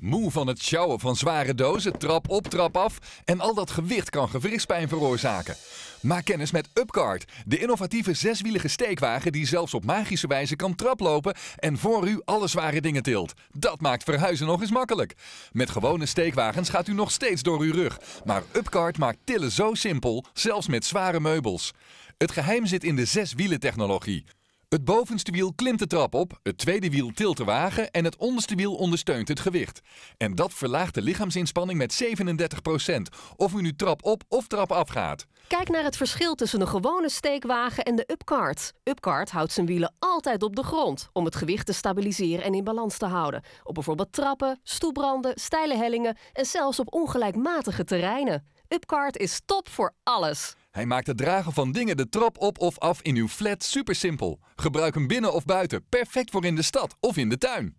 Moe van het sjouwen van zware dozen, trap op, trap af en al dat gewicht kan gewrichtspijn veroorzaken. Maak kennis met Upcart, de innovatieve zeswielige steekwagen die zelfs op magische wijze kan traplopen en voor u alle zware dingen tilt. Dat maakt verhuizen nog eens makkelijk. Met gewone steekwagens gaat u nog steeds door uw rug, maar Upcart maakt tillen zo simpel, zelfs met zware meubels. Het geheim zit in de zeswielentechnologie. Het bovenste wiel klimt de trap op, het tweede wiel tilt de wagen en het onderste wiel ondersteunt het gewicht. En dat verlaagt de lichaamsinspanning met 37%, of u nu trap op of trap af gaat. Kijk naar het verschil tussen een gewone steekwagen en de Upcart. Upcart houdt zijn wielen altijd op de grond om het gewicht te stabiliseren en in balans te houden. Op bijvoorbeeld trappen, stoepranden, steile hellingen en zelfs op ongelijkmatige terreinen. Upcart is top voor alles. Hij maakt het dragen van dingen de trap op of af in uw flat super simpel. Gebruik hem binnen of buiten, perfect voor in de stad of in de tuin.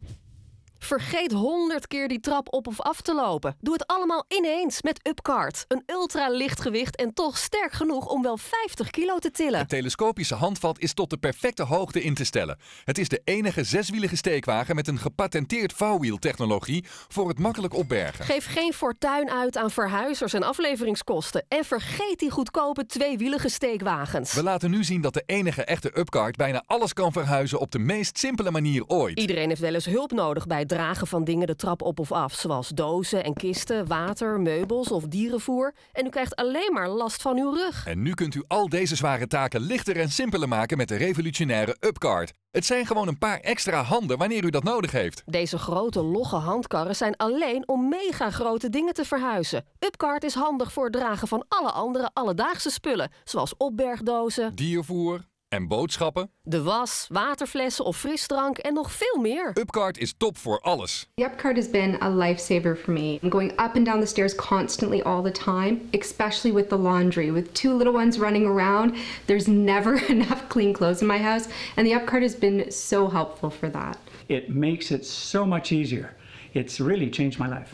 Vergeet honderd keer die trap op of af te lopen. Doe het allemaal ineens met Upcart. Een ultra licht gewicht en toch sterk genoeg om wel 50 kilo te tillen. Het telescopische handvat is tot de perfecte hoogte in te stellen. Het is de enige zeswielige steekwagen met een gepatenteerd vouwwieltechnologie voor het makkelijk opbergen. Geef geen fortuin uit aan verhuizers en afleveringskosten. En vergeet die goedkope tweewielige steekwagens. We laten nu zien dat de enige echte Upcart bijna alles kan verhuizen op de meest simpele manier ooit. Iedereen heeft wel eens hulp nodig bij het dragen van dingen de trap op of af, zoals dozen en kisten, water, meubels of dierenvoer. En u krijgt alleen maar last van uw rug. En nu kunt u al deze zware taken lichter en simpeler maken met de revolutionaire Upcart. Het zijn gewoon een paar extra handen wanneer u dat nodig heeft. Deze grote logge handkarren zijn alleen om mega grote dingen te verhuizen. Upcart is handig voor het dragen van alle andere alledaagse spullen, zoals opbergdozen, Diervoer en boodschappen. de was, waterflessen of frisdrank en nog veel meer. Upcart is top voor alles. The Upcart has been a lifesaver for me. I'm going up and down the stairs constantly all the time, especially with the laundry. With two little ones running around, there's never enough clean clothes in my house, and the Upcart has been so helpful for that. It makes it so much easier. It's really changed my life.